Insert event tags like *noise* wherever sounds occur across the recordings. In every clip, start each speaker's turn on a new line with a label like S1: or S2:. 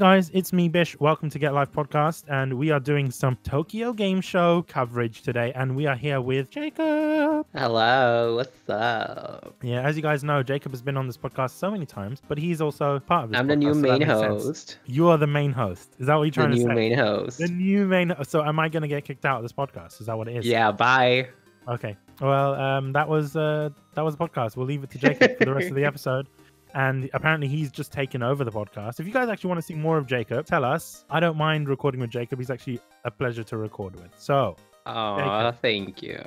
S1: guys, it's me, Bish. Welcome to Get Life Podcast, and we are doing some Tokyo Game Show coverage today, and we are here with Jakob.
S2: Hello, what's up?
S1: Yeah, as you guys know, Jakob has been on this podcast so many times, but he's also part of this.
S2: I'm the new
S1: so
S2: main
S1: makes sense.
S2: host.
S1: You are the main host. Is that what you're
S2: The
S1: trying to
S2: new main host.
S1: The new main. So, am I going to get kicked out of this podcast? Is that what it is?
S2: Yeah, bye.
S1: Okay. Well, um, that was uh, that was the podcast. We'll leave it to Jakob for the rest of the *laughs* episode. And apparently, he's just taken over the podcast. If you guys actually want to see more of Jakob, tell us. I don't mind recording with Jakob. He's actually a pleasure to record with. So,
S2: Oh,
S1: Jakob.
S2: thank you.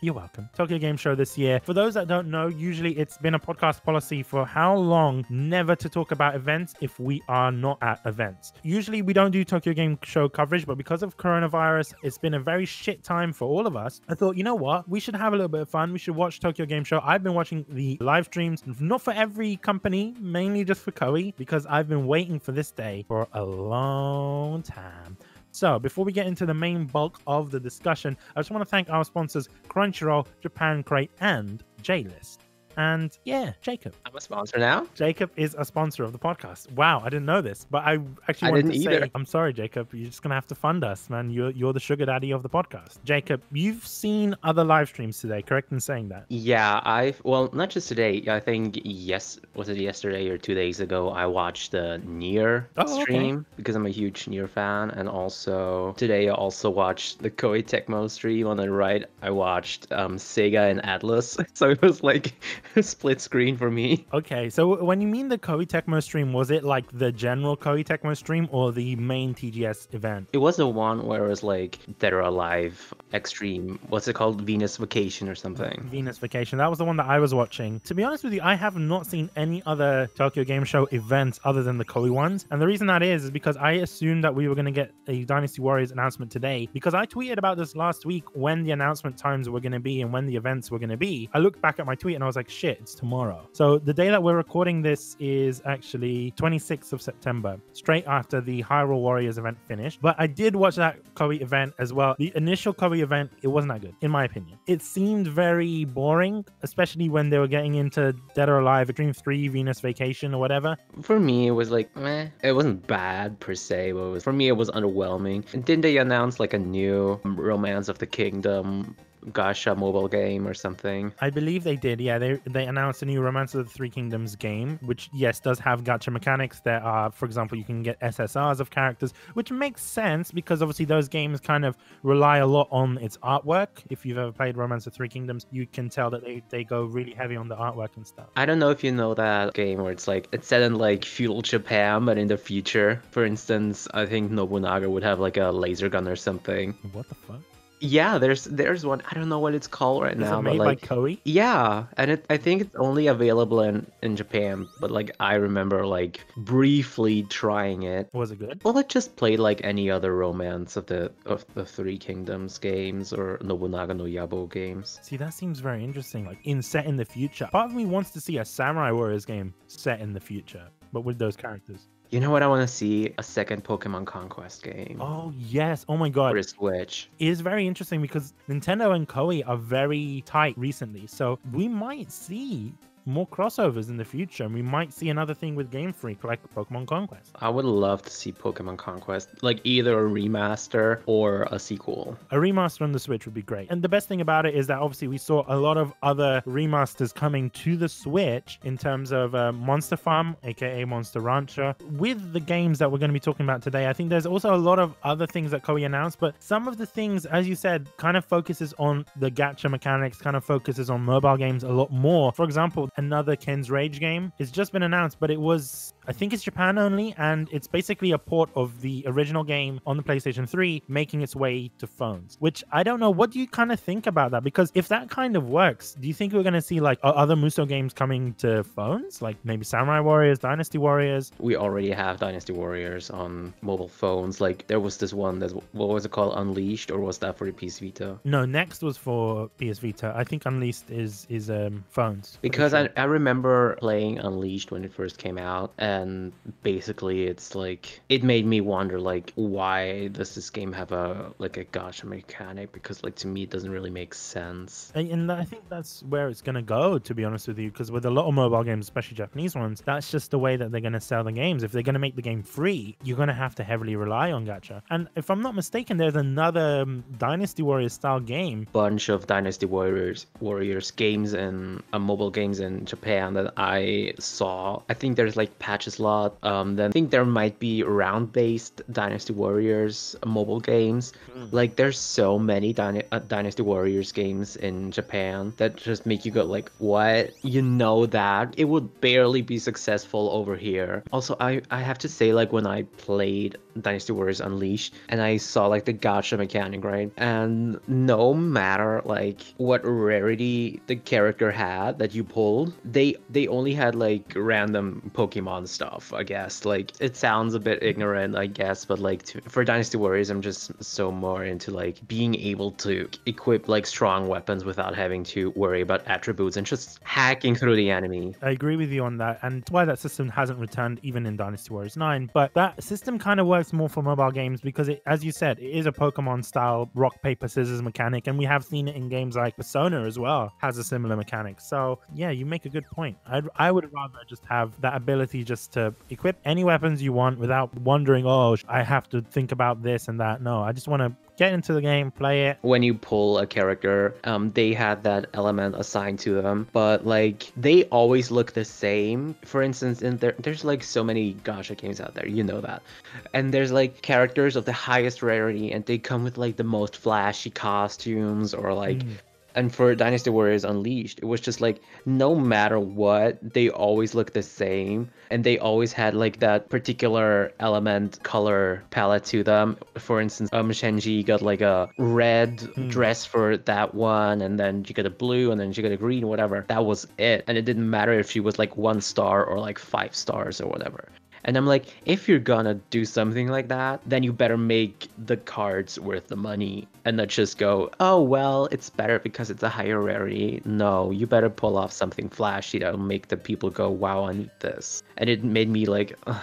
S1: You're welcome. Tokyo Game Show this year. For those that don't know, usually it's been a podcast policy for how long never to talk about events if we are not at events. Usually we don't do Tokyo Game Show coverage, but because of coronavirus, it's been a very shit time for all of us. I thought, you know what? We should have a little bit of fun. We should watch Tokyo Game Show. I've been watching the live streams, not for every company, mainly just for Koei, because I've been waiting for this day for a long time. So, before we get into the main bulk of the discussion, I just want to thank our sponsors Crunchyroll, Japan Crate, and JList. And yeah, Jakob.
S2: I'm a sponsor now.
S1: Jakob is a sponsor of the podcast. Wow, I didn't know this, but I actually
S2: I
S1: wanted
S2: didn't
S1: to say,
S2: either.
S1: I'm sorry, Jakob. You're just gonna have to fund us, man. You're you're the sugar daddy of the podcast. Jakob, you've seen other live streams today, correct in saying that?
S2: Yeah, I've well, not just today. I think yes, was it yesterday or two days ago? I watched the NieR
S1: Oh, okay.
S2: stream because I'm a huge NieR fan, and also today I also watched the Koei Tecmo stream. On the right, I watched um, Sega and Atlus, *laughs* so it was like *laughs* split screen for me.
S1: Okay, so when you mean the Koei Tecmo stream, was it like the general Koei Tecmo stream or the main TGS event?
S2: It was the one where it was like Dead or Alive Extreme. What's it called? Venus Vacation or something.
S1: Venus Vacation. That was the one that I was watching. To be honest with you, I have not seen any other Tokyo Game Show events other than the Koei ones. And the reason that is, is because I assumed that we were going to get a Dynasty Warriors announcement today because I tweeted about this last week when the announcement times were going to be and when the events were going to be. I looked back at my tweet and I was like, shit, it's tomorrow. So the day that we're recording this is actually 26th of September, straight after the Hyrule Warriors event finished. But I did watch that Koei event as well. The initial Koei event, it wasn't that good, in my opinion. It seemed very boring, especially when they were getting into Dead or Alive, Extreme 3, Venus Vacation, or whatever.
S2: For me, it was like, meh. It wasn't bad per se, but was, for me, it was underwhelming. And didn't they announce like a new Romance of the Kingdom gacha mobile game or something?
S1: I believe they did. Yeah, they they announced a new Romance of the Three Kingdoms game, which yes does have gacha mechanics. There are, for example, you can get SSRs of characters, which makes sense because obviously those games kind of rely a lot on its artwork. If you've ever played Romance of Three Kingdoms, you can tell that they, they go really heavy on the artwork and stuff.
S2: I don't know if you know that game where it's like it's set in like feudal Japan, but in the future. For instance, I think Nobunaga would have like a laser gun or something.
S1: What the fuck?
S2: Yeah, there's there's one. I don't know what it's called right
S1: Is
S2: now,
S1: it
S2: but
S1: made
S2: like
S1: by Koei?
S2: Yeah, and it, I think it's only available in in Japan, but like I remember like briefly trying it.
S1: Was it good?
S2: Well, it just played like any other romance of the of the Three Kingdoms games or Nobunaga no Yabo games.
S1: See, that seems very interesting. Like in set in the future. Part of me wants to see a Samurai Warriors game set in the future, but with those characters.
S2: You know what I want to see? A second Pokemon Conquest game
S1: Oh yes! Oh my god!
S2: for Switch.
S1: It is very interesting because Nintendo and Koei are very tight recently, so we might see more crossovers in the future, and we might see another thing with Game Freak like Pokemon Conquest.
S2: I would love to see Pokemon Conquest, like either a remaster or a sequel.
S1: A remaster on the Switch would be great. And the best thing about it is that obviously we saw a lot of other remasters coming to the Switch in terms of uh, Monster Farm, aka Monster Rancher. With the games that we're going to be talking about today, I think there's also a lot of other things that Koei announced, but some of the things, as you said, kind of focuses on the gacha mechanics, kind of focuses on mobile games a lot more. For example, another Ken's Rage game. It's just been announced, but it was, I think it's Japan only, and it's basically a port of the original game on the PlayStation 3, making its way to phones. Which I don't know. What do you kind of think about that? Because if that kind of works, do you think we're going to see like other Muso games coming to phones, like maybe Samurai Warriors, Dynasty Warriors?
S2: we already have Dynasty Warriors on mobile phones. Like there was this one that what was it called, Unleashed, or was that for the PS Vita?
S1: No, next was for PS Vita. I think Unleashed is is um phones.
S2: Because
S1: sure.
S2: I, I remember playing Unleashed when it first came out, and basically it's like it made me wonder like why does this game have a like a gacha mechanic because like to me it doesn't really make sense
S1: And, and I think that's where it's going to go, to be honest with you, because with a lot of mobile games, especially Japanese ones, that's just the way that they're going to sell the games. If they're going to make the game free, you're going to have to heavily rely on gacha. And if I'm not mistaken, there's another um, Dynasty Warriors style game.
S2: bunch of dynasty warriors warriors games and uh, mobile games in japan that i saw i think there's like patches lot. Um then i think there might be round based dynasty warriors mobile games. Like there's so many Dyna- uh, dynasty warriors games in japan that just make you go like what? You know that. It would barely be successful over here. Also i i have to say like when i played dynasty warriors unleashed and i saw like the gacha mechanic right? And no matter like what rarity the character had that you pulled they they only had like random pokemon stuff i guess like it sounds a bit ignorant i guess but like to, for dynasty warriors i'm just so more into like being able to equip like strong weapons without having to worry about attributes and just hacking through the enemy
S1: I agree with you on that, and why that system hasn't returned even in Dynasty Warriors 9. But that system kind of works more for mobile games because, it, as you said, it is a Pokemon style rock, paper, scissors mechanic, and we have seen it in games like Persona as well, has a similar mechanic. So, yeah, you make a good point. I'd, I would rather just have that ability just to equip any weapons you want without wondering, oh, I have to think about this and that. No, I just want to get into the game, play it.
S2: when you pull a character, um, they had that element assigned to them, but like they always look the same. For instance, in there, there's like so many gacha games out there, you know that, and there's like characters of the highest rarity, and they come with like the most flashy costumes or like. And for Dynasty Warriors Unleashed, it was just like no matter what, they always look the same, and they always had like that particular element color palette to them. For instance, um, Zhenji got like a red
S1: Hmm.
S2: dress for that one, and then she got a blue, and then she got a green, whatever. That was it, and it didn't matter if she was like one star or like five stars or whatever. And I'm like, if you're gonna do something like that, then you better make the cards worth the money and not just go, oh, well, it's better because it's a higher rarity. No, you better pull off something flashy that'll make the people go, wow, I need this. And it made me like, "Ugh,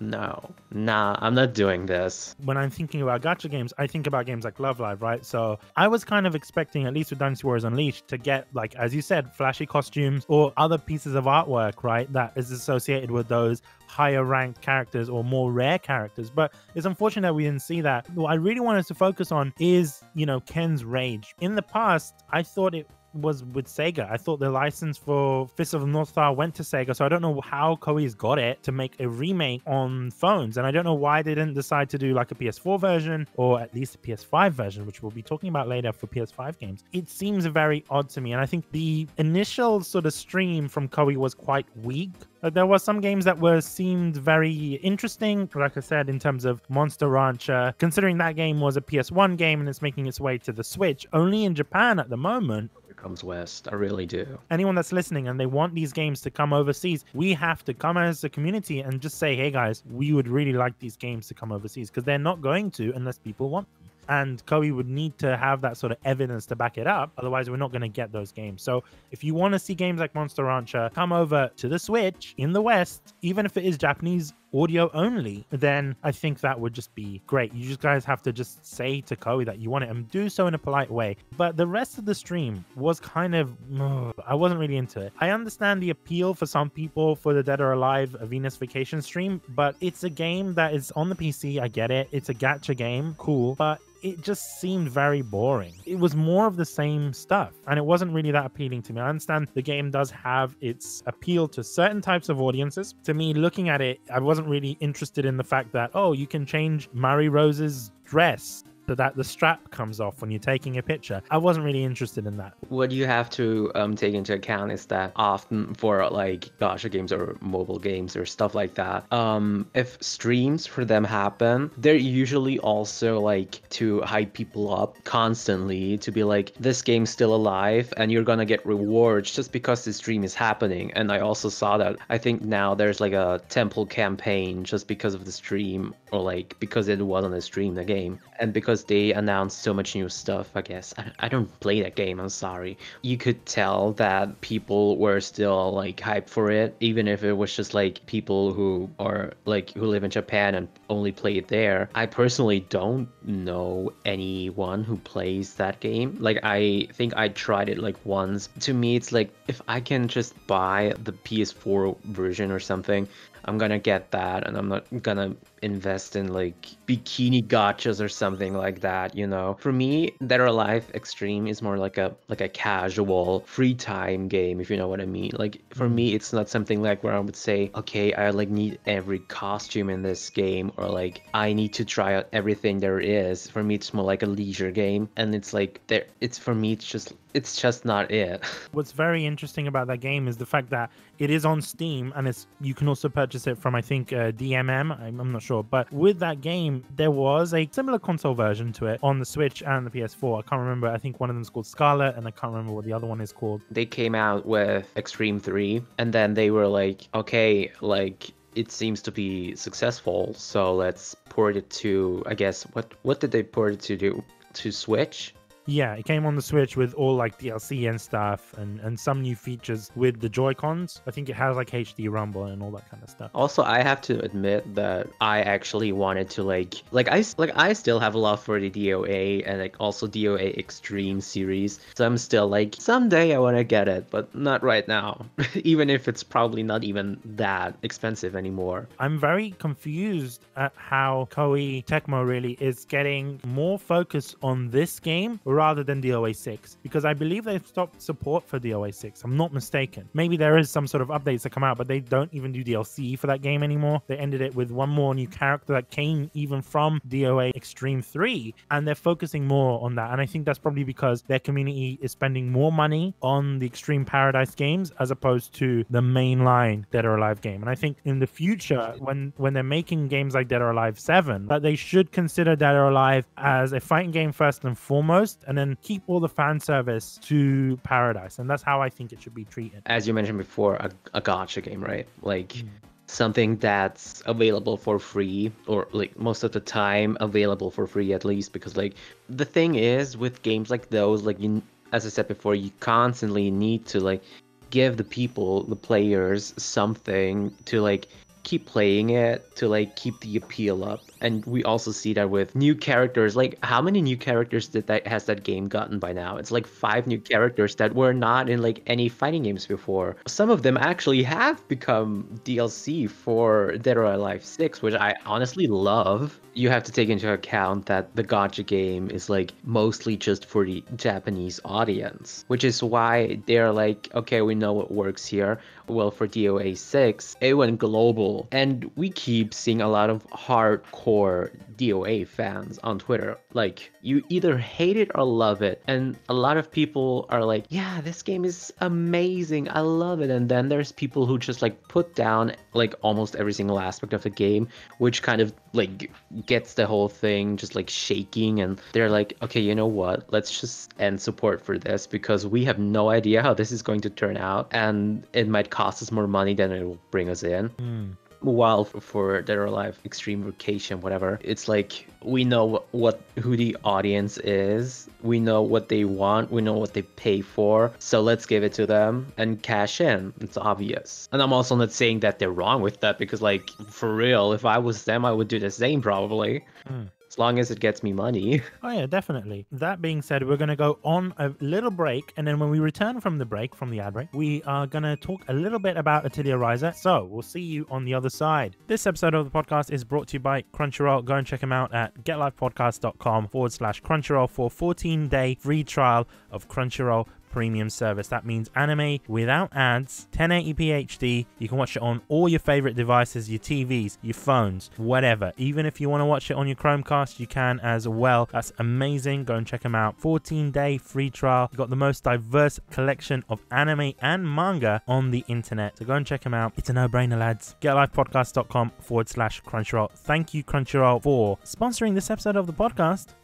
S2: no, nah, I'm not doing this.
S1: when I'm thinking about gacha games, I think about games like Love Live, right? So I was kind of expecting, at least with Dynasty Warriors Unleashed, to get, like, as you said, flashy costumes or other pieces of artwork, right? That is associated with those higher ranked characters or more rare characters. But it's unfortunate that we didn't see that. What I really wanted to focus on is, you know, Ken's Rage. In the past, I thought it was with Sega. I thought the license for Fist of the North Star went to Sega, so I don't know how Koei's got it to make a remake on phones, and I don't know why they didn't decide to do like a PS4 version or at least a PS5 version, which we'll be talking about later for PS5 games. It seems very odd to me, and I think the initial sort of stream from Koei was quite weak. Uh, there were some games that were seemed very interesting, like I said, in terms of Monster Rancher. Considering that game was a PS1 game and it's making its way to the Switch, only in Japan at the moment,
S2: comes West. I really do.
S1: anyone that's listening and they want these games to come overseas, we have to come as a community and just say, hey guys, we would really like these games to come overseas because they're not going to unless people want them. And Koei would need to have that sort of evidence to back it up. Otherwise, we're not going to get those games. So, if you want to see games like Monster Rancher come over to the Switch in the West, even if it is Japanese audio only, then I think that would just be great. You just guys have to just say to Koei that you want it and do so in a polite way. But the rest of the stream was kind of, ugh, I wasn't really into it. I understand the appeal for some people for the Dead or Alive Venus Vacation stream, but it's a game that is on the PC. I get it. It's a gacha game. Cool. But it just seemed very boring. It was more of the same stuff, and it wasn't really that appealing to me. I understand the game does have its appeal to certain types of audiences. To me, looking at it, I wasn't really interested in the fact that, oh, you can change Marie Rose's dress. So that the strap comes off when you're taking a picture. I wasn't really interested in that.
S2: What you have to um, take into account is that often for like gacha games or mobile games or stuff like that, um, if streams for them happen, they're usually also like to hype people up constantly to be like, this game's still alive and you're gonna get rewards just because the stream is happening. And I also saw that I think now there's like a temple campaign just because of the stream or like because it wasn't a stream, the game, and because because they announced so much new stuff. I guess I, I don't play that game. I'm sorry. You could tell that people were still like hyped for it, even if it was just like people who are like who live in Japan and only play it there. I personally don't know anyone who plays that game. Like I think I tried it like once. To me, it's like if I can just buy the PS4 version or something, I'm gonna get that and I'm not gonna invest in like bikini gachas or something like that, you know. For me, Dead or Alive Extreme is more like a like a casual free time game, if you know what I mean. Like for me, it's not something like where I would say, okay, I like need every costume in this game or like I need to try out everything there is. For me, it's more like a leisure game and it's like there it's for me it's just it's just not it. *laughs*
S1: What's very interesting about that game is the fact that it is on Steam and it's you can also purchase it from I think uh, DMM. I'm, I'm, not sure, but with that game there was a similar console version to it on the Switch and the PS4. I can't remember. I think one of them is called Scarlet, and I can't remember what the other one is called.
S2: They came out with Extreme Three, and then they were like, okay, like it seems to be successful, so let's port it to. I guess what what did they port it to do? To Switch
S1: yeah, it came on the Switch with all like DLC and stuff and, and some new features with the Joy-Cons. I think it has like HD Rumble and all that kind of stuff.
S2: Also, I have to admit that I actually wanted to like like I like I still have a love for the DOA and like also DOA Extreme series. So I'm still like someday I want to get it, but not right now. *laughs* even if it's probably not even that expensive anymore.
S1: I'm very confused at how Koei Tecmo really is getting more focus on this game rather than DOA 6 because I believe they've stopped support for DOA 6. I'm not mistaken. Maybe there is some sort of updates that come out, but they don't even do DLC for that game anymore. They ended it with one more new character that came even from DOA Extreme 3, and they're focusing more on that. And I think that's probably because their community is spending more money on the Extreme Paradise games as opposed to the mainline Dead or Alive game. And I think in the future, when when they're making games like Dead or Alive 7, that they should consider Dead or Alive as a fighting game first and foremost, and then keep all the fan service to Paradise. And that's how I think it should be treated.
S2: As you mentioned before, a, a gacha game, right? Like mm. something that's available for free, or like most of the time available for free at least, because like the thing is with games like those, like you, as I said before, you constantly need to like give the people, the players, something to like keep playing it to like keep the appeal up and we also see that with new characters like how many new characters did that has that game gotten by now? It's like five new characters that were not in like any fighting games before. Some of them actually have become dlc for dead or alive 6 which i honestly love. You have to take into account that the gacha game is like mostly just for the japanese audience which is why they're like okay we know what works here. Well for doa 6 it went global. And we keep seeing a lot of hardcore hardcore DOA fans on Twitter. Like, you either hate it or love it. And a lot of people are like, yeah, this game is amazing. I love it. And then there's people who just like put down like almost every single aspect of the game, which kind of like gets the whole thing just like shaking. And they're like, okay, you know what? Let's just end support for this because we have no idea how this is going to turn out. And it might cost us more money than it will bring us in.
S1: Mm
S2: while for Dead or Alive Extreme Vacation, whatever, it's like we know what who the audience is, we know what they want, we know what they pay for, so let's give it to them and cash in. It's obvious. And I'm also not saying that they're wrong with that because, like, for real, if I was them, I would do the same probably.
S1: Mm
S2: as long as it gets me money. *laughs*
S1: Oh, yeah, definitely. That being said, we're going to go on a little break. And then when we return from the break, from the ad break, we are going to talk a little bit about Atelier Ryza. So we'll see you on the other side. This episode of the podcast is brought to you by Crunchyroll. Go and check them out at getlifepodcast.com forward slash Crunchyroll for 14 day free trial of Crunchyroll premium service. That means anime without ads, 1080p HD. You can watch it on all your favorite devices, your TVs, your phones, whatever. Even if you want to watch it on your Chromecast, you can as well. That's amazing. Go and check them out. 14 day free trial. You've got the most diverse collection of anime and manga on the internet. So go and check them out. It's a no brainer, lads. GetLifePodcast.com forward slash Crunchyroll. Thank you, Crunchyroll, for sponsoring this episode of the podcast.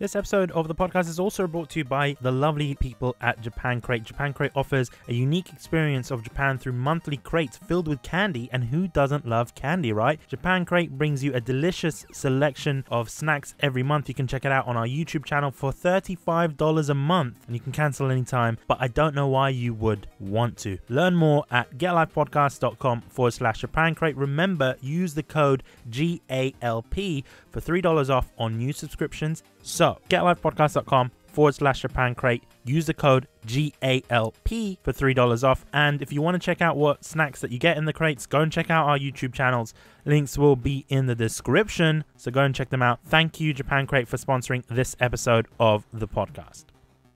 S1: This episode of the podcast is also brought to you by the lovely people at Japan Crate. Japan Crate offers a unique experience of Japan through monthly crates filled with candy, and who doesn't love candy, right? Japan Crate brings you a delicious selection of snacks every month. You can check it out on our YouTube channel for $35 a month, and you can cancel anytime, but I don't know why you would want to. Learn more at getlifepodcast.com forward slash Japan Crate. Remember, use the code GALP for $3 off on new subscriptions. So, getlifepodcast.com forward slash Japan Crate. Use the code GALP for $3 off. And if you want to check out what snacks that you get in the crates, go and check out our YouTube channels. Links will be in the description. So go and check them out. Thank you, Japan Crate, for sponsoring this episode of the podcast.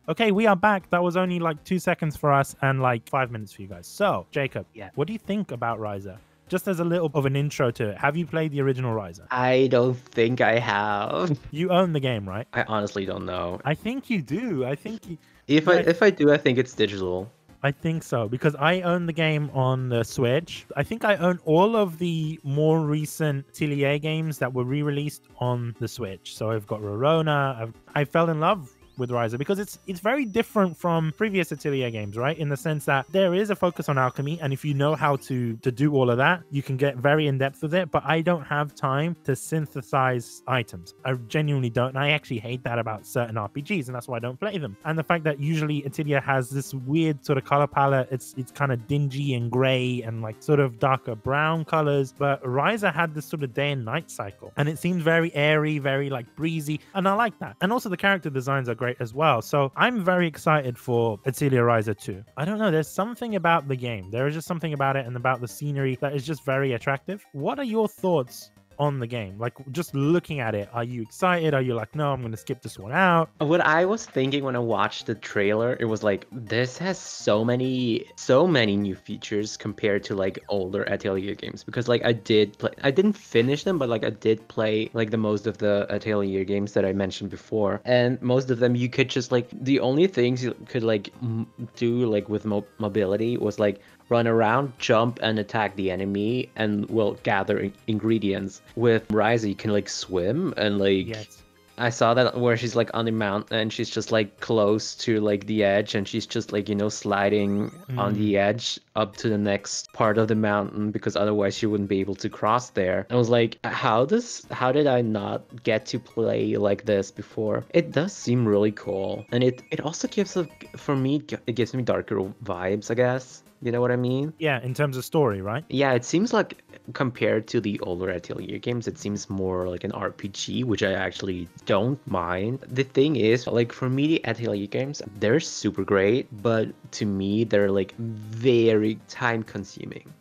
S1: Okay, we are back. That was only like two seconds for us and like five minutes for you guys. So, Jakob,
S2: Yeah.
S1: what do you think about Ryza? Just as a little of an intro to it, have you played the original Ryza?
S2: I don't think I have.
S1: You own the game, right?
S2: I honestly don't know.
S1: I think you do. I think you,
S2: If I
S1: Right.
S2: if I do, I think it's digital.
S1: I think so because I own the game on the Switch. I think I own all of the more recent Atelier games that were re-released on the Switch. So I've got Rorona. I've, I fell in love with Ryza because it's it's very different from previous Atelier games, right? In the sense that there is a focus on alchemy, and if you know how to to do all of that, you can get very in depth with it. But I don't have time to synthesize items. I genuinely don't. I actually hate that about certain RPGs, and that's why I don't play them. And the fact that usually Atelier has this weird sort of color palette. It's it's kind of dingy and gray and like sort of darker brown colors. But Ryza had this sort of day and night cycle, and it seems very airy, very like breezy, and I like that. And also the character designs are great as well. So I'm very excited for Atelier Ryza 2. I don't know. There's something about the game. There is just something about it and about the scenery that is just very attractive. What are your thoughts on the game? Like just looking at it, are you excited? Are you like, no, I'm to skip this one out?
S2: What I was thinking when I watched the trailer, it was like this has so many so many new features compared to like older Atelier games because like I did play I didn't finish them but like I did play like the most of the Atelier games that I mentioned before and most of them you could just like the only things you could like m- do like with mo- mobility was like run around, jump, and attack the enemy, and will gather in- ingredients. With Ryza, you can like swim and like
S1: Yes.
S2: I saw that where she's like on the mountain and she's just like close to like the edge and she's just like you know sliding on
S1: Mm.
S2: the edge up to the next part of the mountain because otherwise she wouldn't be able to cross there. I was like, how does how did I not get to play like this before? It does seem really cool and it it also gives a for me it gives me darker vibes I guess. You know what I mean?
S1: Yeah, in terms of story, right?
S2: Yeah, it seems like compared to the older Atelier games, it seems more like an RPG, which I actually don't mind. The thing is, like for me, the Atelier games, they're super great, but to me, they're like very time consuming.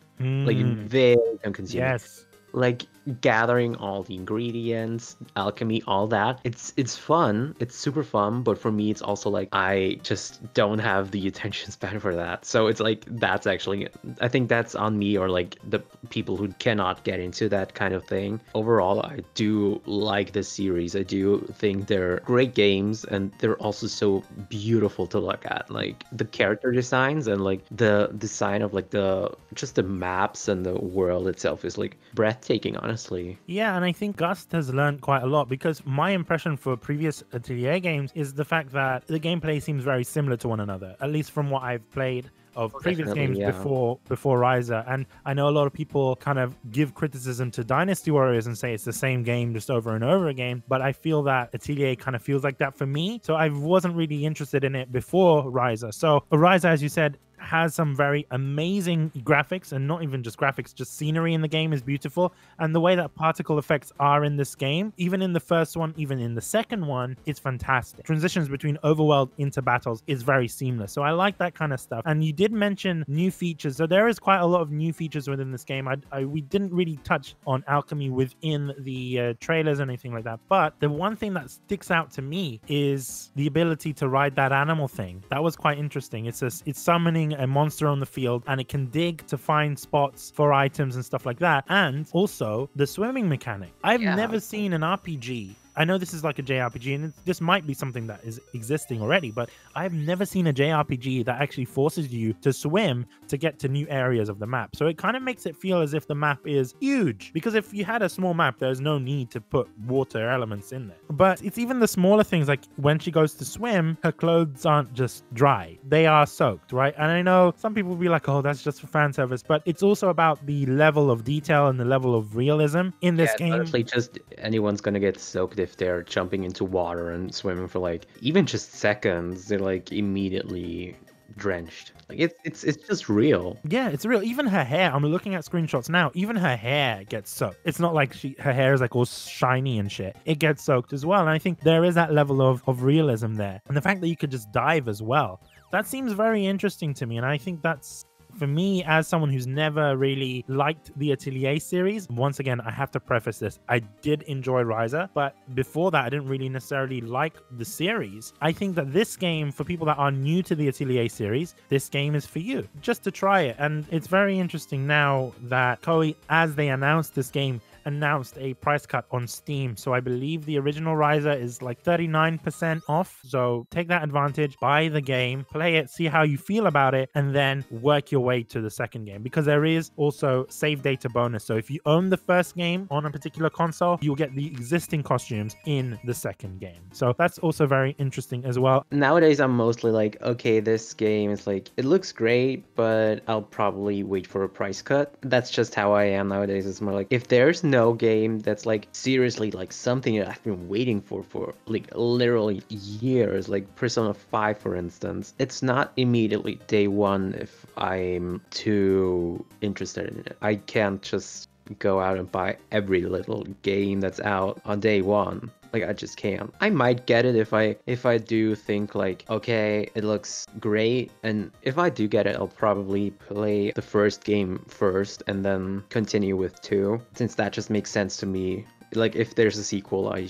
S2: Like
S1: Mm,
S2: very time consuming
S1: yes.
S2: like gathering all the ingredients alchemy all that. It's it's fun. It's super fun but for me it's also like i just don't have the attention *laughs* span for that. So it's like that's actually i think that's on me or like the people who cannot get into that kind of thing. Overall i do like this series. I do think they're great games and they're also so beautiful to look at. Like the character designs and like the design of like the just the maps and the world itself is like breathtaking honestly
S1: Yeah, and I think Gust has learned quite a lot because my impression for previous Atelier games is the fact that the gameplay seems very similar to one another, at least from what I've played of oh,
S2: previous
S1: games
S2: yeah.
S1: before before Ryza. And I know a lot of people kind of give criticism to Dynasty Warriors and say it's the same game just over and over again. But I feel that Atelier kind of feels like that for me. So I wasn't really interested in it before Ryza. So Ryza, as you said, has some very amazing graphics and not even just graphics just scenery in the game is beautiful. And the way that particle effects are in this game even in the first one even in the second one it's fantastic. Transitions between overworld into battles is very seamless. So i like that kind of stuff. And you did mention new features. So there is quite a lot of new features within this game. I, I we didn't really touch on alchemy within the uh, trailers or anything like that. But the one thing that sticks out to me is the ability to ride that animal thing. That was quite interesting. It's a, it's summoning a monster on the field and it can dig to find spots for items and stuff like that and also the swimming mechanic i've
S2: Yeah.
S1: never seen an rpg I know this is like a JRPG, and this might be something that is existing already, but I've never seen a JRPG that actually forces you to swim to get to new areas of the map. So it kind of makes it feel as if the map is huge. Because if you had a small map, there's no need to put water elements in there. But it's even the smaller things, like when she goes to swim, her clothes aren't just dry, they are soaked, right? And I know some people will be like, oh, that's just for fan service, but it's also about the level of detail and the level of realism in this
S2: yeah,
S1: game.
S2: Honestly, just anyone's gonna get soaked if they're jumping into water and swimming for like even just seconds. They're like immediately drenched. Like it's it's it's just real.
S1: Yeah, it's real. Even her hair. I'm looking at screenshots now. Even her hair gets soaked. It's not like she her hair is like all shiny and shit. It gets soaked as well. And I think there is that level of of realism there. And the fact that you could just dive as well. That seems very interesting to me. And I think that's for me, as someone who's never really liked the Atelier series, once again, I have to preface this. I did enjoy Ryza, but before that, I didn't really necessarily like the series. I think that this game, for people that are new to the Atelier series, this game is for you, just to try it. And it's very interesting now that Koei, as they announced this game, announced a price cut on Steam. So I believe the original Ryza is like 39% off. So take that advantage, buy the game, play it, see how you feel about it, and then work your way to the second game because there is also save data bonus. So if you own the first game on a particular console, you'll get the existing costumes in the second game. So that's also very interesting as well.
S2: Nowadays, I'm mostly like, okay, this game is like, it looks great, but I'll probably wait for a price cut. That's just how I am nowadays. It's more like, if there's no game that's like seriously like something that I've been waiting for for like literally years, like Persona 5 for instance, it's not immediately day one if I'm too interested in it. I can't just go out and buy every little game that's out on day one. Like i just can't. I might get it if i if i do think like okay it looks great. And if i do get it i'll probably play the first game first and then continue with two since that just makes sense to me. Like if there's a sequel i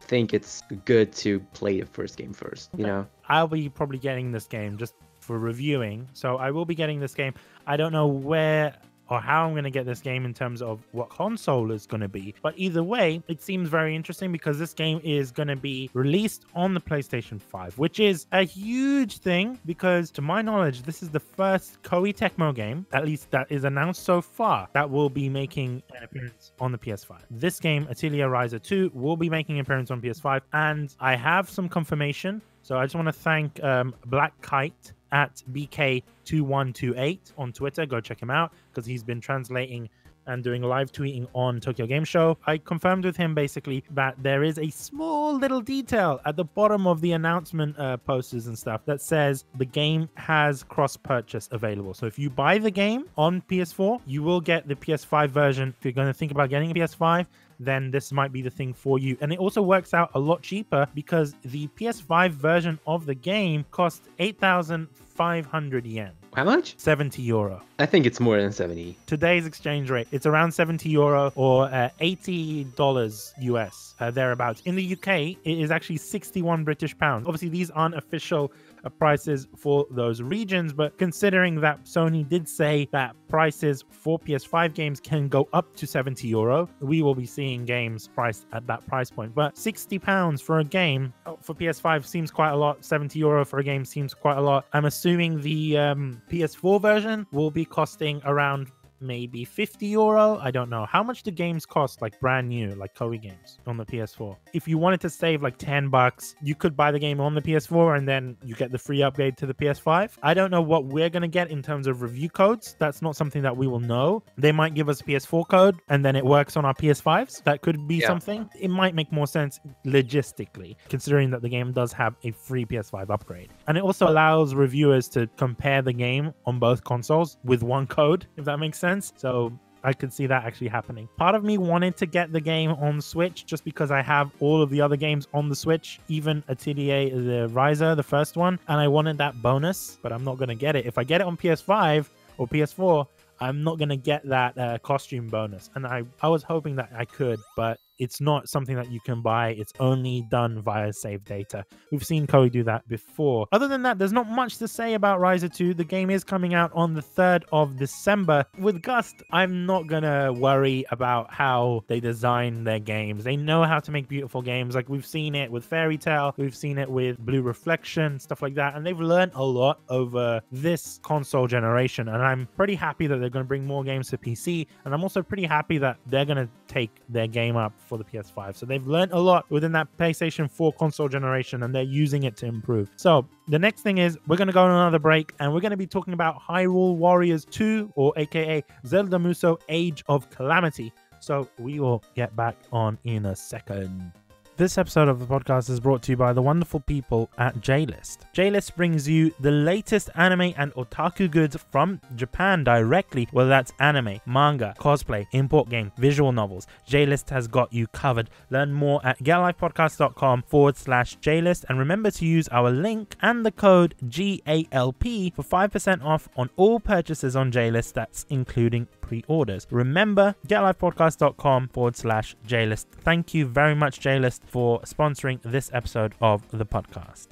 S2: think it's good to play the first game first you know?
S1: I'll be probably getting this game just for reviewing. So I will be getting this game. I don't know where or how I'm going to get this game in terms of what console is going to be. But either way, it seems very interesting because this game is going to be released on the PlayStation 5, which is a huge thing because, to my knowledge, this is the first Koei Tecmo game, at least that is announced so far, that will be making an appearance on the PS5. This game, Atelier Ryza 2, will be making an appearance on PS5, and I have some confirmation. So I just want to thank um, Black Kite at BK2128 on Twitter. Go check him out because he's been translating and doing live tweeting on Tokyo Game Show. I confirmed with him basically that there is a small little detail at the bottom of the announcement uh, posters and stuff that says the game has cross purchase available. So if you buy the game on PS4, you will get the PS5 version. If you're going to think about getting a PS5, then this might be the thing for you. And it also works out a lot cheaper because the PS5 version of the game costs 8,500 yen.
S2: How much
S1: 70 euro.
S2: i think it's more than 70
S1: Today's exchange rate, it's around 70 euro or uh, $80 US, uh, thereabouts. In the UK, it is actually 61 British pounds. Obviously, these aren't official prices for those regions, but considering that Sony did say that prices for PS5 games can go up to 70 euro, we will be seeing games priced at that price point. But 60 pounds for a game oh, for PS5 seems quite a lot. 70 euro for a game seems quite a lot. I'm assuming the um, PS4 version will be costing around maybe 50 euro. I don't know. How much do games cost, like brand new, like Koei games on the PS4? If you wanted to save like 10 bucks, you could buy the game on the PS4 and then you get the free upgrade to the PS5. I don't know what we're going to get in terms of review codes. That's not something that we will know. They might give us a PS4 code and then it works on our PS5s. That could be
S2: Yeah.
S1: something. It might make more sense logistically, considering that the game does have a free PS5 upgrade. And it also allows reviewers to compare the game on both consoles with one code, if that makes sense. So I could see that actually happening. Part of me wanted to get the game on Switch just because I have all of the other games on the Switch, even Atelier, the Ryza, the first one, and I wanted that bonus, but I'm not going to get it. If I get it on PS5 or PS4, I'm not going to get that uh, costume bonus. And I, I was hoping that I could, but it's not something that you can buy. It's only done via save data. We've seen Koei do that before. Other than that, there's not much to say about Ryza 2. The game is coming out on the 3rd of December. With Gust, I'm not gonna worry about how they design their games. They know how to make beautiful games. Like we've seen it with Fairy Tail, we've seen it with Blue Reflection, stuff like that. And they've learned a lot over this console generation. And I'm pretty happy that they're to bring more games to PC. And I'm also pretty happy that they're to take their game up for the PS5. So they've learned a lot within that PlayStation 4 console generation and they're using it to improve. So the next thing is we're going to go on another break and we're going to be talking about Hyrule Warriors 2 or aka Zelda Musou Age of Calamity. So we will get back on in a second. This episode of the podcast is brought to you by the wonderful people at JList. JList brings you the latest anime and otaku goods from Japan directly, whether that's anime, manga, cosplay, import game, visual novels. JList has got you covered. Learn more at getlifepodcast.com forward slash JList and remember to use our link and the code GALP for 5% off on all purchases on JList, that's including pre-orders. Remember, getlifepodcast.com forward slash JList. Thank you very much, JList, for sponsoring this episode of the podcast.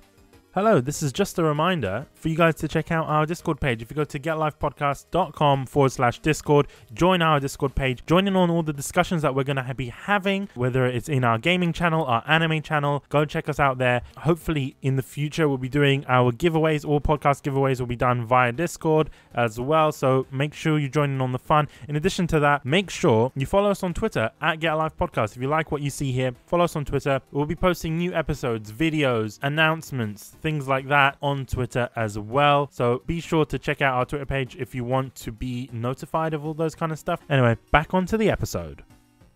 S1: Hello, this is just a reminder for you guys to check out our Discord page. If you go to getlifepodcast.com forward slash Discord, join our Discord page, join in on all the discussions that we're going to be having, whether it's in our gaming channel, our anime channel. Go check us out there. Hopefully, in the future, we'll be doing our giveaways. All podcast giveaways will be done via Discord as well. So make sure you join in on the fun. In addition to that, make sure you follow us on Twitter at Get Life Podcast. If you like what you see here, follow us on Twitter. We'll be posting new episodes, videos, announcements things like that on Twitter as well. So be sure to check out our Twitter page if you want to be notified of all those kind of stuff. Anyway, back onto the episode.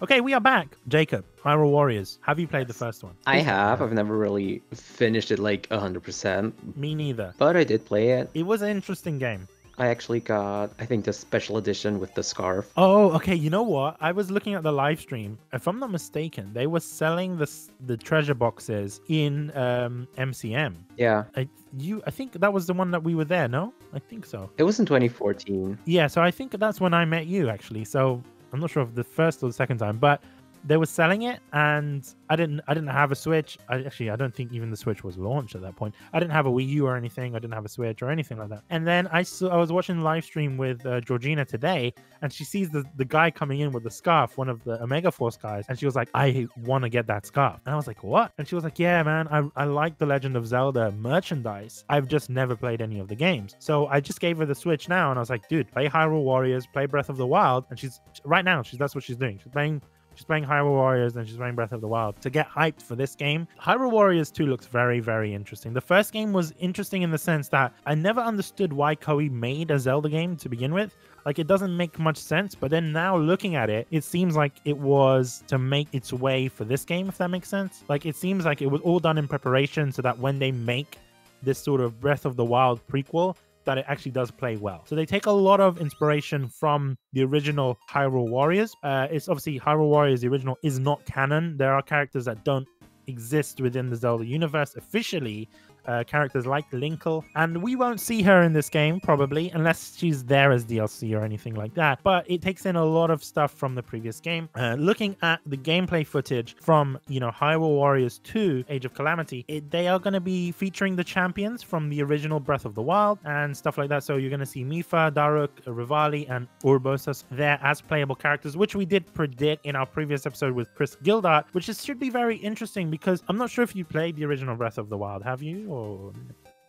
S1: Okay, we are back. Jakob, Hyrule Warriors. Have you played the first one?
S2: I have. I've never really finished it like 100%,
S1: Me neither.
S2: but I did play it.
S1: It was an interesting game.
S2: I actually got, I think, the special edition with the scarf.
S1: Oh, okay. You know what? I was looking at the live stream. If I'm not mistaken, they were selling the the treasure boxes in um, MCM.
S2: Yeah,
S1: I you I think that was the one that we were there. No, I think so.
S2: it was in 2014.
S1: Yeah, so I think that's when I met you actually. So I'm not sure if the first or the second time, but they were selling it and I didn't I didn't have a Switch. I actually I don't think even the Switch was launched at that point. I didn't have a Wii U or anything. I didn't have a Switch or anything like that. And then I saw I was watching live stream with uh, Georgina today and she sees the, the guy coming in with the scarf, one of the Omega Force guys, and she was like, I want to get that scarf. And I was like, What? And she was like, Yeah, man, I, I like the Legend of Zelda merchandise. I've just never played any of the games. So I just gave her the Switch now and I was like, dude, play Hyrule Warriors, play Breath of the Wild. And she's right now, she's that's what she's doing. She's playing She's playing Hyrule Warriors and she's playing Breath of the Wild to get hyped for this game. Hyrule Warriors 2 looks very, very interesting. The first game was interesting in the sense that I never understood why Koei made a Zelda game to begin with. Like, it doesn't make much sense, but then now looking at it, it seems like it was to make its way for this game, if that makes sense. Like, it seems like it was all done in preparation so that when they make this sort of Breath of the Wild prequel, that it actually does play well. So they take a lot of inspiration from the original Hyrule Warriors. Uh, it's obviously Hyrule Warriors, the original, is not canon. There are characters that don't exist within the Zelda universe officially. Uh, characters like Linkle, and we won't see her in this game probably unless she's there as DLC or anything like that. But it takes in a lot of stuff from the previous game. Uh, looking at the gameplay footage from you know Hyrule Warriors 2: Age of Calamity, it, they are going to be featuring the champions from the original Breath of the Wild and stuff like that. So you're going to see Mipha, Daruk, Revali, and Urbosus there as playable characters, which we did predict in our previous episode with Chris Gildart, which is, should be very interesting because I'm not sure if you played the original Breath of the Wild, have you? Or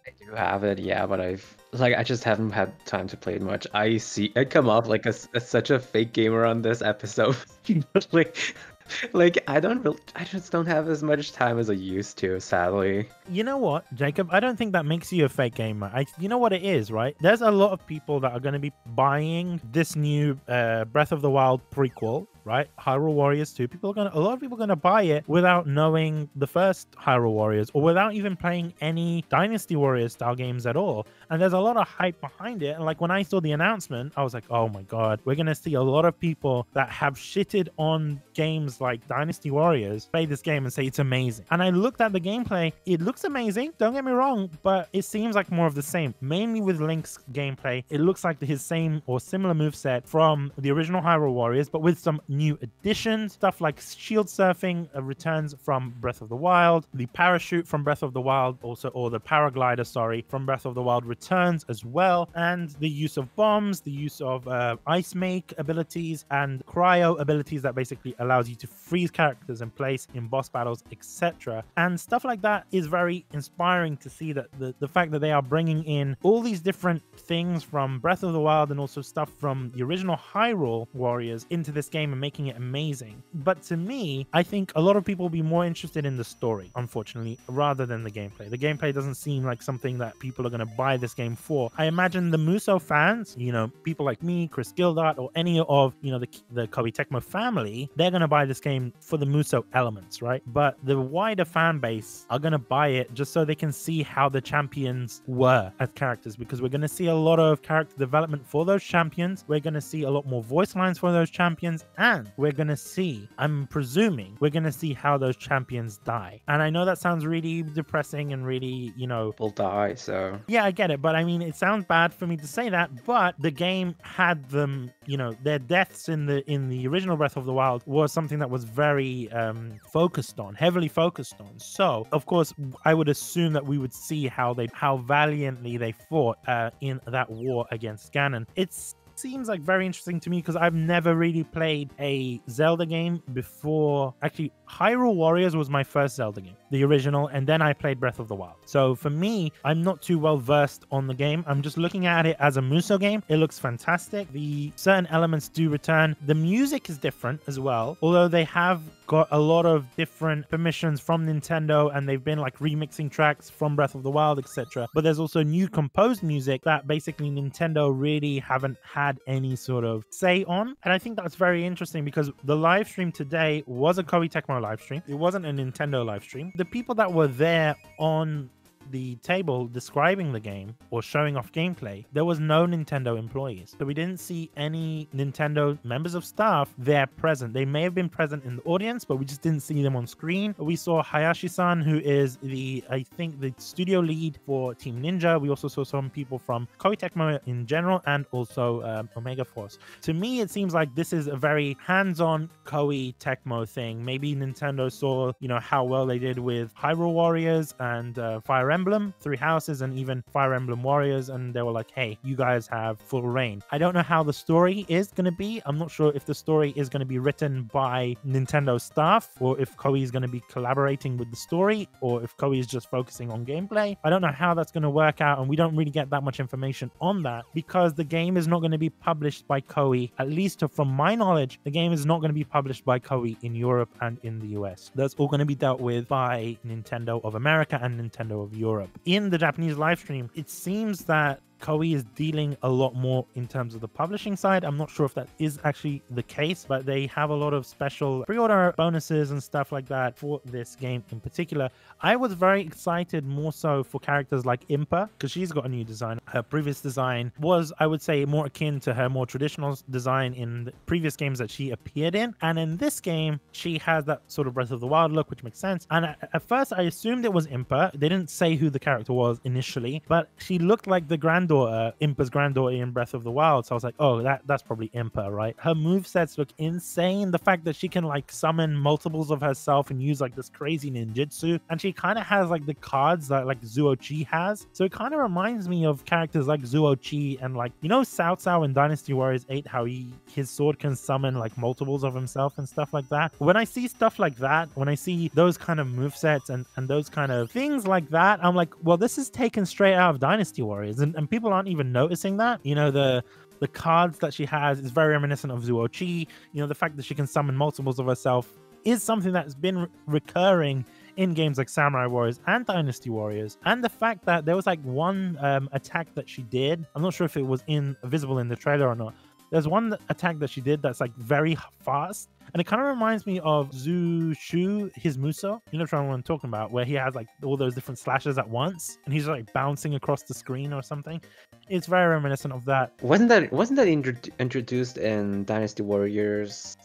S2: I do have it, yeah, but I've like I just haven't had time to play it much. I see I come off like a, as such a fake gamer on this episode, *laughs* like, *laughs* like I don't really, I just don't have as much time as I used to, sadly.
S1: you know what, Jakob? I don't think that makes you a fake gamer. I, you know what it is, right? There's a lot of people that are going to be buying this new uh, Breath of the Wild prequel, right? Hyrule Warriors 2. People are to, a lot of people are going to buy it without knowing the first Hyrule Warriors or without even playing any Dynasty Warriors style games at all. And there's a lot of hype behind it. And like when I saw the announcement, I was like, oh my God, we're going to see a lot of people that have shitted on games like Dynasty Warriors play this game and say it's amazing. And I looked at the gameplay, it looks amazing, don't get me wrong, but it seems like more of the same. Mainly with Link's gameplay, it looks like his same or similar move set from the original Hyrule Warriors, but with some new additions, stuff like shield surfing uh, returns from Breath of the Wild, the parachute from Breath of the Wild also, or the paraglider, sorry, from Breath of the Wild returns as well, and the use of bombs, the use of uh, ice make abilities and cryo abilities that basically allows you to freeze characters in place in boss battles, etc. And stuff like that is very inspiring to see that the, the fact that they are bringing in all these different things from Breath of the Wild and also stuff from the original Hyrule Warriors into this game and making it amazing. But to me, I think a lot of people will be more interested in the story, unfortunately, rather than the gameplay. The gameplay doesn't seem like something that people are going to buy this game for. I imagine the Muso fans, you know, people like me, Chris Gildart, or any of, you know, the, the Koei Tecmo family, they're going to buy this game for the Muso elements, right? But the wider fan base are going to buy it just so they can see how the champions were as characters because we're going to see a lot of character development for those champions. We're going to see a lot more voice lines for those champions and we're going to see, I'm presuming, we're going to see how those champions die. And I know that sounds really depressing and really, you know,
S2: Will die, so
S1: yeah, I get it, but I mean, it sounds bad for me to say that, but the game had them, you know, their deaths in the in the original Breath of the Wild was something that was very um, focused on, heavily focused on. So, of course, I would assume that we would see how they how valiantly they fought uh, in that war against Ganon. It's seems like very interesting to me because I've never really played a Zelda game before. Actually, Hyrule Warriors was my first Zelda game, the original, and then I played Breath of the Wild. So for me, I'm not too well versed on the game. I'm just looking at it as a Musou game. It looks fantastic. The certain elements do return. The music is different as well, although they have got a lot of different permissions from Nintendo and they've been like remixing tracks from Breath of the Wild, etc. But there's also new composed music that basically Nintendo really haven't had any sort of say on. And I think that's very interesting because the live stream today was a Koei Tecmo live stream. It wasn't a Nintendo live stream. The people that were there on the table describing the game or showing off gameplay, there was no Nintendo employees. So we didn't see any Nintendo members of staff there present. They may have been present in the audience, but we just didn't see them on screen. We saw Hayashi-san, who is the, I think, the studio lead for Team Ninja. We also saw some people from Koei Tecmo in general and also um, Omega Force. To me, it seems like this is a very hands-on Koei Tecmo thing. Maybe Nintendo saw, you know, how well they did with Hyrule Warriors and uh, Fire Emblem, Three Houses, and even Fire Emblem Warriors, and they were like, "Hey, you guys have full rein." I don't know how the story is going to be. I'm not sure if the story is going to be written by Nintendo staff or if Koei is going to be collaborating with the story or if Koei is just focusing on gameplay. I don't know how that's going to work out, and we don't really get that much information on that because the game is not going to be published by Koei. At least from my knowledge, the game is not going to be published by Koei in Europe and in the US. That's all going to be dealt with by Nintendo of America and Nintendo of Europe. In the Japanese live stream, it seems that Koei is dealing a lot more in terms of the publishing side. I'm not sure if that is actually the case, but they have a lot of special pre order bonuses and stuff like that for this game in particular. I was very excited more so for characters like Impa because she's got a new design. Her previous design was, I would say, more akin to her more traditional design in previous games that she appeared in. And in this game, she has that sort of Breath of the Wild look, which makes sense. And at first, I assumed it was Impa. They didn't say who the character was initially, but she looked like the grand granddaughter, Impa's granddaughter in Breath of the Wild. So I was like, oh, that that's probably Impa, right? Her move sets look insane. The fact that she can like summon multiples of herself and use like this crazy ninjutsu, and she kind of has like the cards that like Zuo Ci has. So it kind of reminds me of characters like Zuo Ci and like you know Cao Cao in Dynasty Warriors 8, how he his sword can summon like multiples of himself and stuff like that. When I see stuff like that, when I see those kind of move sets and and those kind of things like that, I'm like, well, this is taken straight out of Dynasty Warriors, and, and people people aren't even noticing that. You know, the the cards that she has is very reminiscent of Zuo Ci. You know, the fact that she can summon multiples of herself is something that's been re- recurring in games like Samurai Warriors and Dynasty Warriors. And the fact that there was like one um, attack that she did, I'm not sure if it was in visible in the trailer or not. There's one attack that she did that's like very fast and it kind of reminds me of Xu Shu, his Musou. You know what I'm talking about, where he has like all those different slashes at once, and he's like bouncing across the screen or something. It's very reminiscent of that.
S2: Wasn't that wasn't that intro- introduced in Dynasty Warriors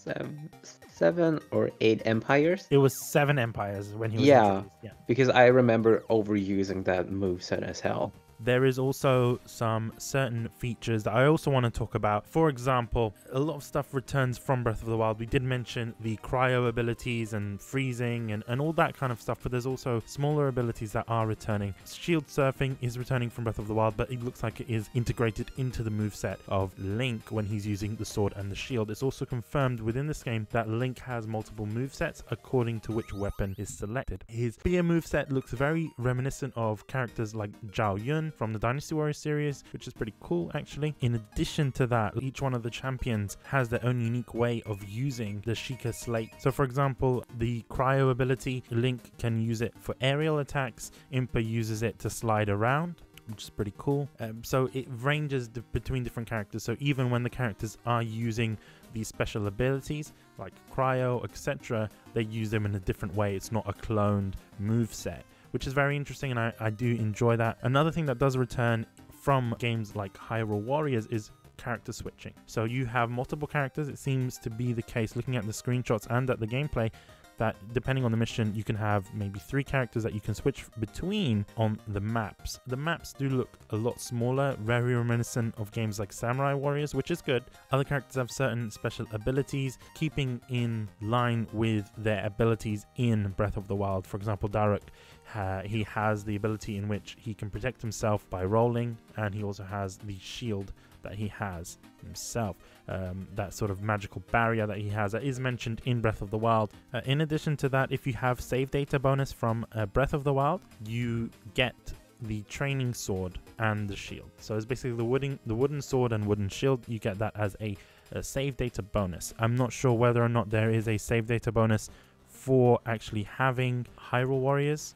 S2: seven or eight empires.
S1: It was seven empires when he was
S2: Yeah.
S1: Yeah.
S2: Because I remember overusing that moveset as hell.
S1: There is also some certain features that I also want to talk about. For example, a lot of stuff returns from Breath of the Wild. We did mention the cryo abilities and freezing and, and all that kind of stuff, but there's also smaller abilities that are returning. Shield surfing is returning from Breath of the Wild, but it looks like it is integrated into the moveset of Link when he's using the sword and the shield. It's also confirmed within this game that Link has multiple movesets according to which weapon is selected. His spear moveset looks very reminiscent of characters like Zhao Yun from the Dynasty Warriors series, which is pretty cool actually. In addition to that, each one of the champions has their own unique way of using the Sheikah Slate. So for example, the cryo ability, Link can use it for aerial attacks, Impa uses it to slide around which is pretty cool. Um, so it ranges between different characters. So even when the characters are using these special abilities like cryo, etc., they use them in a different way. It's not a cloned move set, which is very interesting, and I, I do enjoy that. Another thing that does return from games like Hyrule Warriors is character switching. So you have multiple characters. It seems to be the case looking at the screenshots and at the gameplay that depending on the mission, you can have maybe three characters that you can switch between on the maps. The maps do look a lot smaller, very reminiscent of games like Samurai Warriors, which is good. Other characters have certain special abilities, keeping in line with their abilities in Breath of the Wild. For example, Daruk, uh, he has the ability in which he can protect himself by rolling, and he also has the shield that he has himself. Um, that sort of magical barrier that he has that is mentioned in Breath of the Wild. Uh, in addition to that, if you have save data bonus from uh, Breath of the Wild, you get the training sword and the shield. So it's basically the wooden the wooden sword and wooden shield. You get that as a, a save data bonus. I'm not sure whether or not there is a save data bonus for actually having Hyrule Warriors.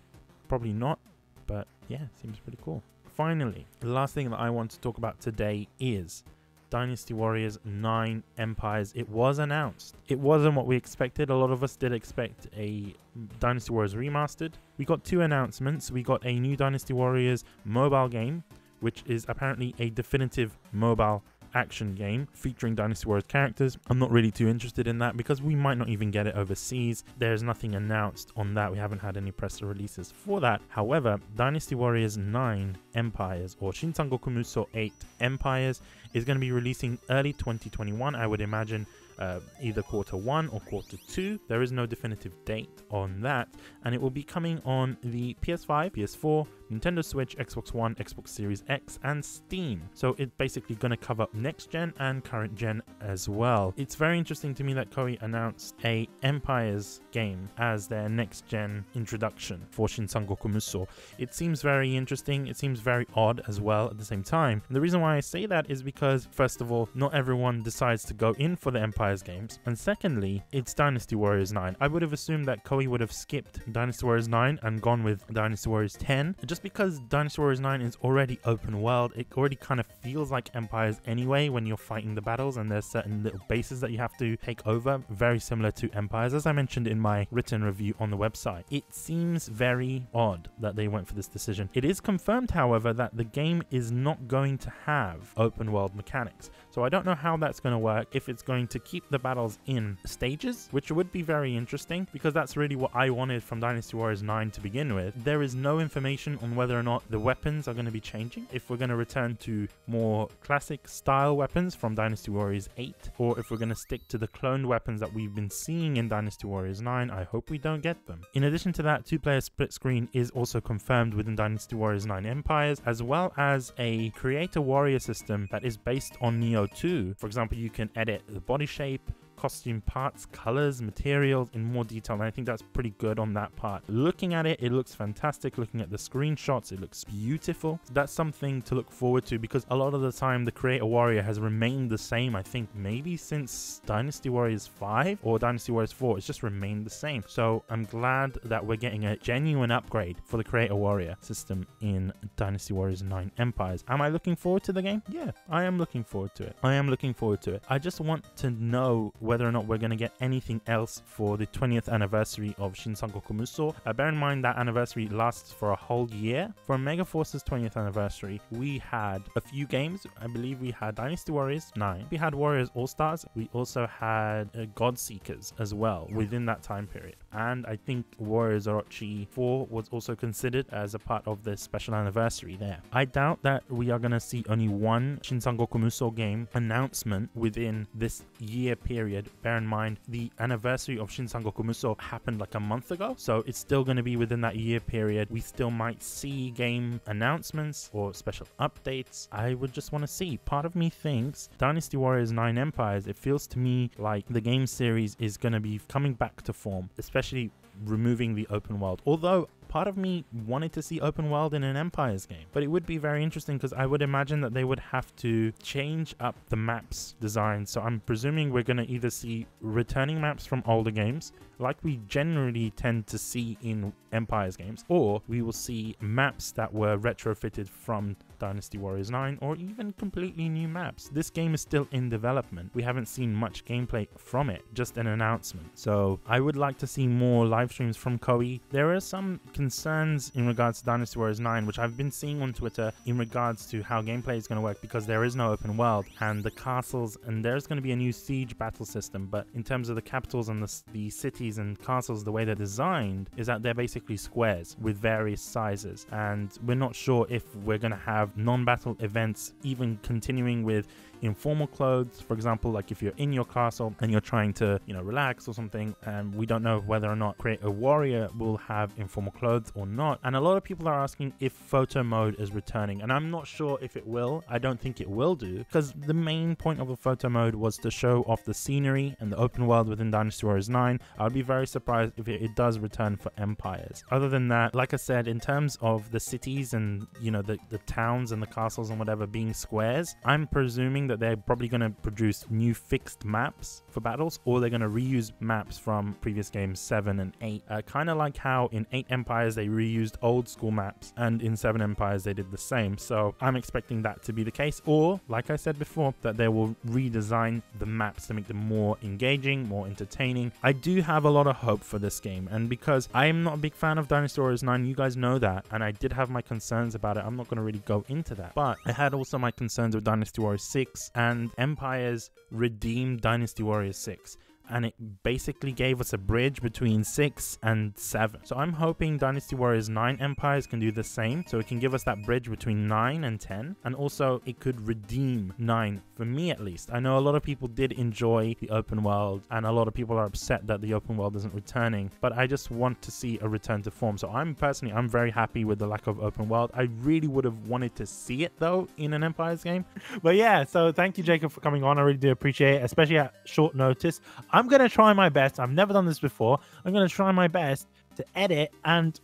S1: Probably not, but yeah, seems pretty cool. Finally, the last thing that I want to talk about today is Dynasty Warriors 9 Empires. It was announced. It wasn't what we expected. A lot of us did expect a Dynasty Warriors remastered. We got two announcements. We got a new Dynasty Warriors mobile game, which is apparently a definitive mobile action game featuring Dynasty Warriors characters. I'm not really too interested in that because we might not even get it overseas. There's nothing announced on that. We haven't had any press releases for that. However, Dynasty Warriors 9 Empires or Shin Sangoku Musou 8 Empires is going to be releasing early 2021. I would imagine uh, either quarter one or quarter two. There is no definitive date on that, and it will be coming on the PS5, PS4, Nintendo Switch, Xbox One, Xbox Series X, and Steam. So it's basically going to cover next gen and current gen as well. It's very interesting to me that Koei announced a Empires game as their next gen introduction for Shin Sangoku Musou. It seems very interesting. It seems very odd as well at the same time. And the reason why I say that is because, first of all, not everyone decides to go in for the Empires games, and secondly, it's Dynasty Warriors 9. I would have assumed that Koei would have skipped Dynasty Warriors 9 and gone with Dynasty Warriors 10, just because Dynasty Warriors 9 is already open world. It already kind of feels like Empires anyway when you're fighting the battles, and there's certain little bases that you have to take over, very similar to Empires, as I mentioned in my written review on the website. It seems very odd that they went for this decision. It is confirmed, however, that the game is not going to have open world mechanics. So I don't know how that's going to work, if it's going to keep the battles in stages, which would be very interesting because that's really what I wanted from Dynasty Warriors 9 to begin with. There is no information on whether or not the weapons are going to be changing, if we're going to return to more classic style weapons from Dynasty Warriors 8, or if we're going to stick to the cloned weapons that we've been seeing in Dynasty Warriors 9. I hope we don't get them. In addition to that, two player split screen is also confirmed within Dynasty Warriors 9 Empires, as well as a creator warrior system that is based on Nioh 2. For example, you can edit the body shape, costume parts, colors, materials in more detail. And I think that's pretty good on that part. Looking at it, it looks fantastic. Looking at the screenshots, it looks beautiful. That's something to look forward to because a lot of the time the Creator Warrior has remained the same. I think maybe since Dynasty Warriors 5 or Dynasty Warriors 4, it's just remained the same. So I'm glad that we're getting a genuine upgrade for the Creator Warrior system in Dynasty Warriors 9 Empires. Am I looking forward to the game? Yeah, I am looking forward to it. I am looking forward to it. I just want to know whether or not we're going to get anything else for the 20th anniversary of Shin Sangoku Musou. Uh, bear in mind that anniversary lasts for a whole year. For Omega Force's 20th anniversary, we had a few games. I believe we had Dynasty Warriors 9. We had Warriors All Stars. We also had uh, Godseekers as well within that time period. And I think Warriors Orochi 4 was also considered as a part of the special anniversary there. I doubt that we are going to see only one Shin Sangoku Musou game announcement within this year period. Bear in mind, the anniversary of Shin Sangoku Musou happened like a month ago, so it's still going to be within that year period. We still might see game announcements or special updates. I would just want to see. Part of me thinks Dynasty Warriors 9 Empires, it feels to me like the game series is going to be coming back to form, especially removing the open world. Although part of me wanted to see open world in an Empires game. But it would be very interesting because I would imagine that they would have to change up the maps design. So I'm presuming we're going to either see returning maps from older games, like we generally tend to see in Empires games, or we will see maps that were retrofitted from Dynasty Warriors 9 or even completely new maps. This game is still in development. We haven't seen much gameplay from it, just an announcement. So I would like to see more live streams from Koei. There are some concerns in regards to Dynasty Warriors 9, which I've been seeing on Twitter in regards to how gameplay is going to work because there is no open world and the castles, and there's going to be a new siege battle system. But in terms of the capitals and the, the cities and castles, the way they're designed is that they're basically squares with various sizes. And we're not sure if we're going to have non battle events, even continuing with informal clothes. For example like if you're in your castle and you're trying to you know relax or something and we don't know whether or not create a warrior will have informal clothes or not. And a lot of people are asking if photo mode is returning and i'm not sure if it will. I don't think it will do because the main point of a photo mode was to show off the scenery and the open world within dynasty warriors 9 i'd be very surprised if it, it does return for empires. Other than that like i said in terms of the cities and you know the, the towns and the castles and whatever being squares i'm presuming that they're probably going to produce new fixed maps for battles, or they're going to reuse maps from previous games 7 and 8. Uh, kind of like how in 8 Empires they reused old school maps, and in 7 Empires they did the same. So I'm expecting that to be the case, or like I said before, that they will redesign the maps to make them more engaging, more entertaining. I do have a lot of hope for this game, and because I am not a big fan of Dynasty Warriors 9, you guys know that, and I did have my concerns about it. I'm not going to really go into that, but I had also my concerns with Dynasty Warriors 6 and Empires redeemed Dynasty Warriors 6 and it basically gave us a bridge between 6 and 7. So I'm hoping Dynasty Warriors 9 Empires can do the same, so it can give us that bridge between 9 and 10, and also it could redeem 9, for me at least. I know a lot of people did enjoy the open world, and a lot of people are upset that the open world isn't returning, but I just want to see a return to form. So I'm personally, I'm very happy with the lack of open world. I really would have wanted to see it though in an Empires game. *laughs* But yeah, so thank you Jakob for coming on. I really do appreciate it, especially at short notice. Going to try my best. I've never done this before. I'm going to try my best to edit and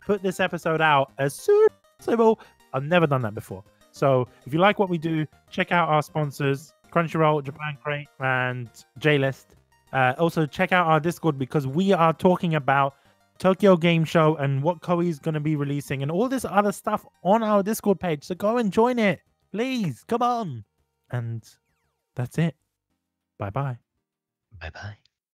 S1: put this episode out as soon as possible. I've never done that before. So if you like what we do, check out our sponsors, Crunchyroll, Japan Crate, and JList. Uh, also, check out our Discord because we are talking about Tokyo Game Show and what Koei is going to be releasing and all this other stuff on our Discord page. So go and join it. Please, come on. And that's it. Bye bye.
S2: Bye bye.